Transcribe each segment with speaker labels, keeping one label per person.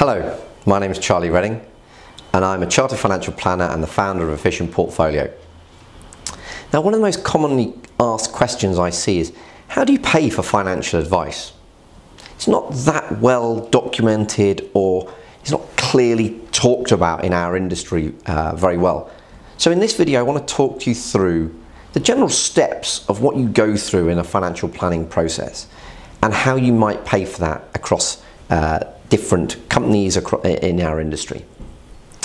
Speaker 1: Hello, my name is Charlie Reading and I'm a chartered financial planner and the founder of Efficient Portfolio. Now, one of the most commonly asked questions I see is how do you pay for financial advice? It's not that well documented or it's not clearly talked about in our industry uh, very well. So, in this video, I want to talk to you through the general steps of what you go through in a financial planning process and how you might pay for that across uh, different companies in our industry.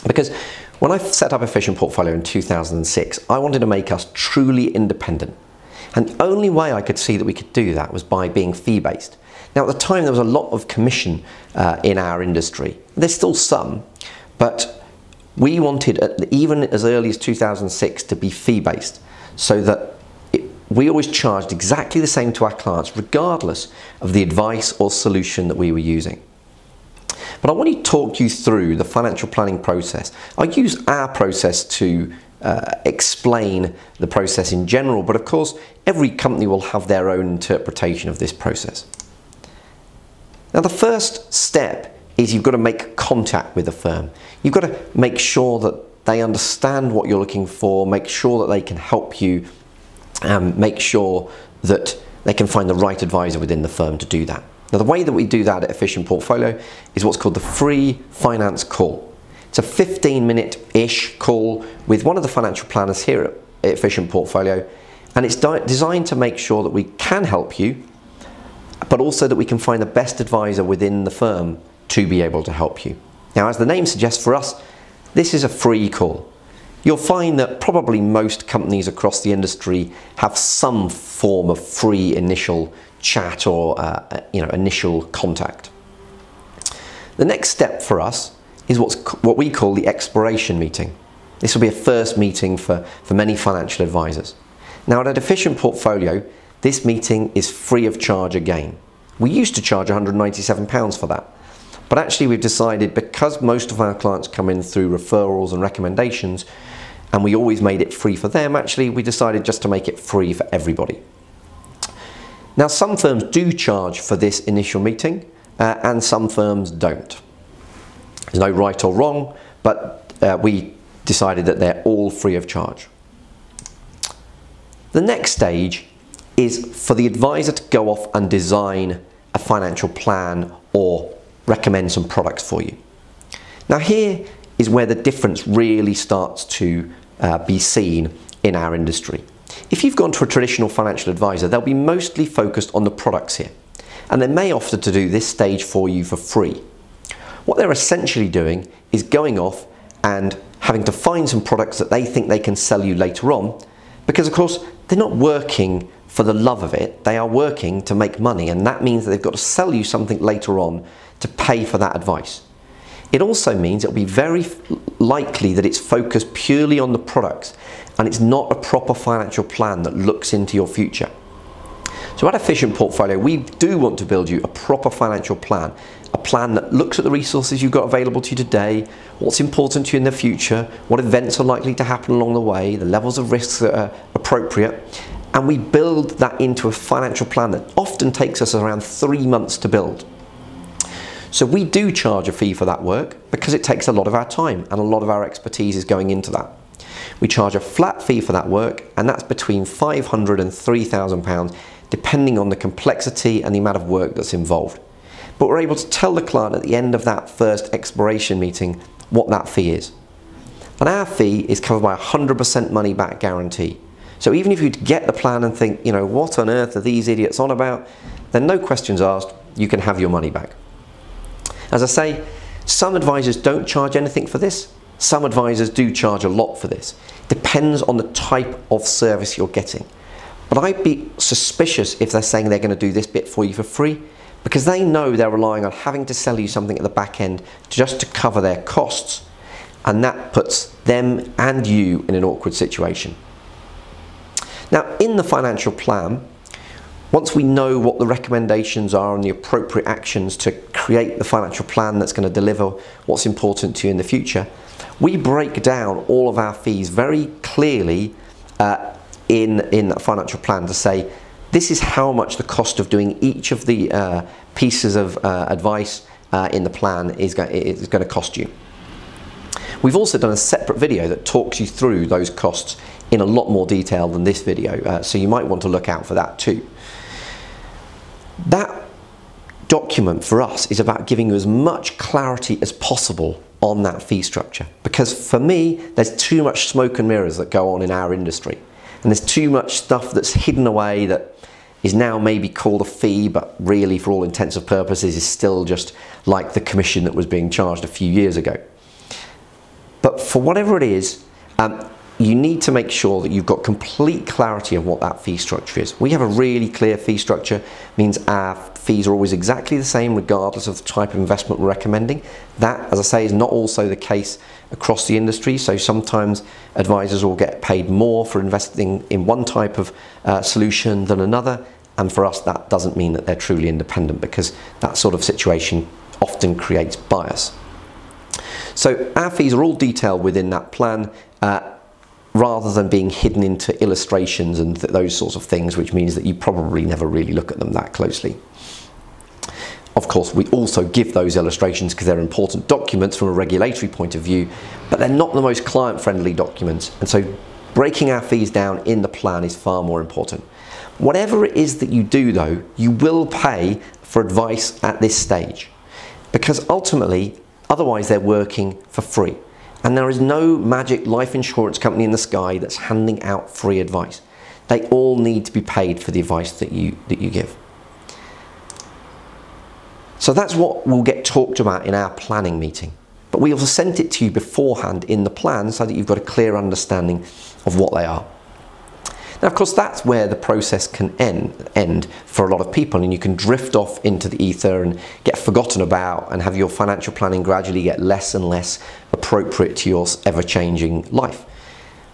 Speaker 1: Because when I set up Efficient Portfolio in 2006, I wanted to make us truly independent. And the only way I could see that we could do that was by being fee based. Now, at the time, there was a lot of commission uh, in our industry. There's still some, but we wanted, even as early as 2006, to be fee based so that it, we always charged exactly the same to our clients, regardless of the advice or solution that we were using. But I want to talk you through the financial planning process. I use our process to uh, explain the process in general, but of course, every company will have their own interpretation of this process. Now, the first step is you've got to make contact with the firm. You've got to make sure that they understand what you're looking for, make sure that they can help you, um, make sure that they can find the right advisor within the firm to do that. Now, the way that we do that at Efficient Portfolio is what's called the free finance call. It's a 15 minute ish call with one of the financial planners here at Efficient Portfolio, and it's designed to make sure that we can help you, but also that we can find the best advisor within the firm to be able to help you. Now, as the name suggests for us, this is a free call. You'll find that probably most companies across the industry have some form of free initial chat or uh, you know initial contact. The next step for us is what's what we call the exploration meeting. This will be a first meeting for, for many financial advisors. Now at a Efficient Portfolio, this meeting is free of charge again. We used to charge £197 for that. But actually we've decided because most of our clients come in through referrals and recommendations and we always made it free for them, actually we decided just to make it free for everybody. Now, some firms do charge for this initial meeting uh, and some firms don't. There's no right or wrong, but uh, we decided that they're all free of charge. The next stage is for the advisor to go off and design a financial plan or recommend some products for you. Now, here is where the difference really starts to uh, be seen in our industry. If you've gone to a traditional financial advisor, they'll be mostly focused on the products here, and they may offer to do this stage for you for free. What they're essentially doing is going off and having to find some products that they think they can sell you later on, because of course they're not working for the love of it, they are working to make money, and that means that they've got to sell you something later on to pay for that advice. It also means it'll be very likely that it's focused purely on the products and it's not a proper financial plan that looks into your future. So at Efficient Portfolio, we do want to build you a proper financial plan, a plan that looks at the resources you've got available to you today, what's important to you in the future, what events are likely to happen along the way, the levels of risks that are appropriate, and we build that into a financial plan that often takes us around three months to build. So we do charge a fee for that work because it takes a lot of our time and a lot of our expertise is going into that. We charge a flat fee for that work, and that's between £500 and £3,000, depending on the complexity and the amount of work that's involved. But we're able to tell the client at the end of that first exploration meeting what that fee is. And our fee is covered by a 100% money back guarantee. So even if you get the plan and think, you know, what on earth are these idiots on about, then no questions asked, you can have your money back. As I say, some advisors don't charge anything for this, some advisors do charge a lot for this. Depends on the type of service you're getting. But I'd be suspicious if they're saying they're going to do this bit for you for free because they know they're relying on having to sell you something at the back end just to cover their costs. And that puts them and you in an awkward situation. Now, in the financial plan, once we know what the recommendations are and the appropriate actions to create the financial plan that's going to deliver what's important to you in the future, we break down all of our fees very clearly uh, in, in that financial plan to say this is how much the cost of doing each of the uh, pieces of uh, advice uh, in the plan is, go- is going to cost you. We've also done a separate video that talks you through those costs in a lot more detail than this video, uh, so you might want to look out for that too. That document for us is about giving you as much clarity as possible on that fee structure. Because for me, there's too much smoke and mirrors that go on in our industry. And there's too much stuff that's hidden away that is now maybe called a fee, but really, for all intents and purposes, is still just like the commission that was being charged a few years ago. But for whatever it is, um, you need to make sure that you've got complete clarity of what that fee structure is. We have a really clear fee structure, means our fees are always exactly the same regardless of the type of investment we're recommending. That, as I say, is not also the case across the industry. So sometimes advisors will get paid more for investing in one type of uh, solution than another. And for us, that doesn't mean that they're truly independent because that sort of situation often creates bias. So our fees are all detailed within that plan. Uh, rather than being hidden into illustrations and th those sorts of things, which means that you probably never really look at them that closely. Of course, we also give those illustrations because they're important documents from a regulatory point of view, but they're not the most client-friendly documents. And so breaking our fees down in the plan is far more important. Whatever it is that you do though, you will pay for advice at this stage because ultimately, otherwise they're working for free. And there is no magic life insurance company in the sky that's handing out free advice. They all need to be paid for the advice that you, that you give. So that's what will get talked about in our planning meeting. But we also sent it to you beforehand in the plan so that you've got a clear understanding of what they are. Now, of course, that's where the process can end, end for a lot of people, and you can drift off into the ether and get forgotten about and have your financial planning gradually get less and less appropriate to your ever changing life.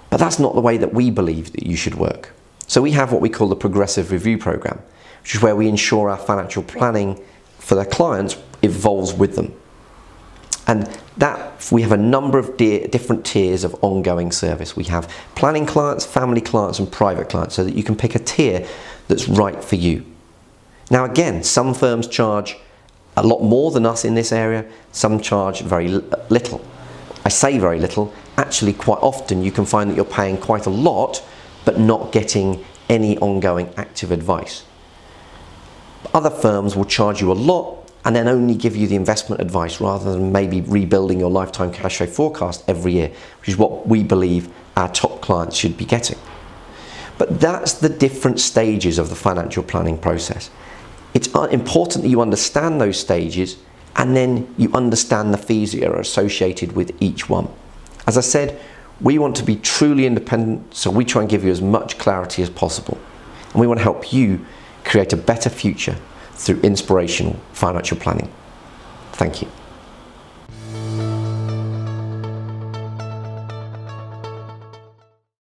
Speaker 1: But that's not the way that we believe that you should work. So, we have what we call the Progressive Review Program, which is where we ensure our financial planning for their clients evolves with them. And that we have a number of different tiers of ongoing service. We have planning clients, family clients, and private clients, so that you can pick a tier that's right for you. Now, again, some firms charge a lot more than us in this area, some charge very little. I say very little, actually, quite often you can find that you're paying quite a lot but not getting any ongoing active advice. Other firms will charge you a lot and then only give you the investment advice rather than maybe rebuilding your lifetime cash flow forecast every year, which is what we believe our top clients should be getting. But that's the different stages of the financial planning process. It's uh, important that you understand those stages and then you understand the fees that are associated with each one. As I said, we want to be truly independent, so we try and give you as much clarity as possible. And we want to help you create a better future through inspirational financial planning. Thank you.